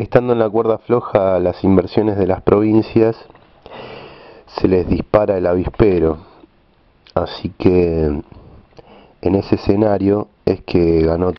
estando en la cuerda floja las inversiones de las provincias, se les dispara el avispero. Así que en ese escenario es que ganó